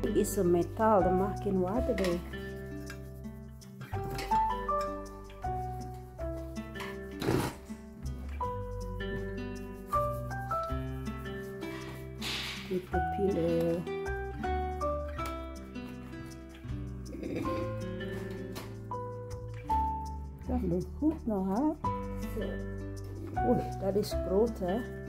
is een metaal, daar mag geen water bij. Die papieren. Dat loopt goed nog, hè? Oei, dat is groot, hè?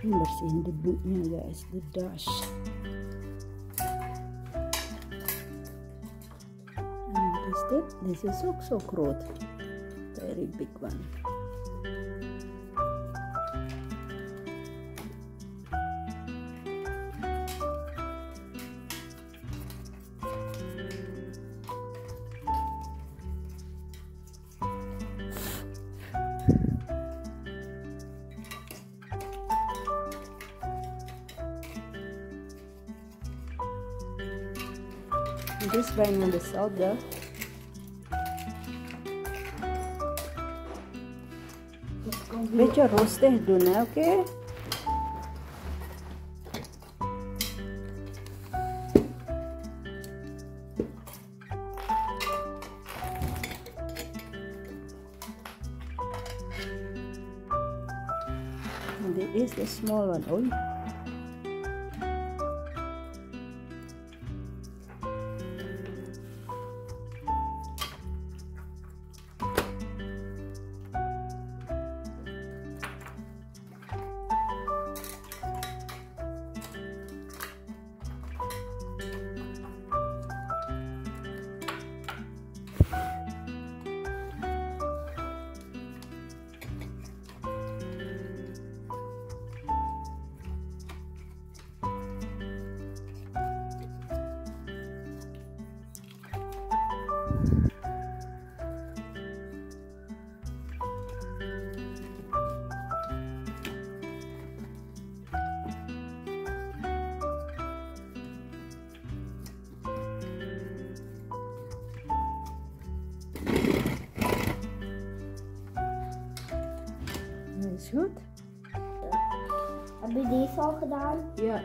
pillars in the dunya guys the dash and this step this is also growth very big one. this brine will dissolve the roast roasted do na, okay? And there is the small one. Oh, goed. Heb je deze al gedaan? Ja.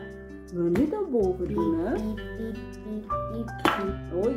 We niet naar boven doen, hè? Oei.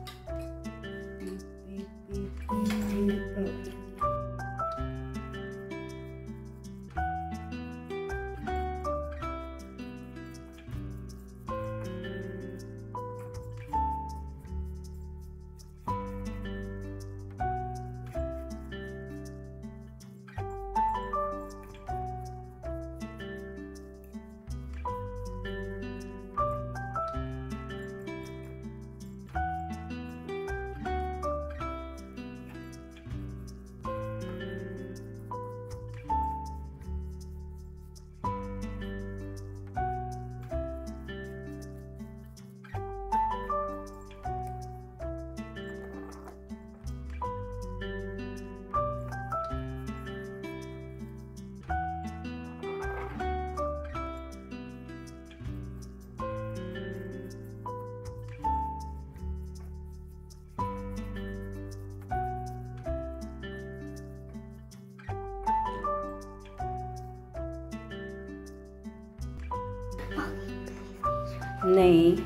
Nee.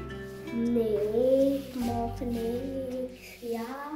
Nee, morgen niks. Ja.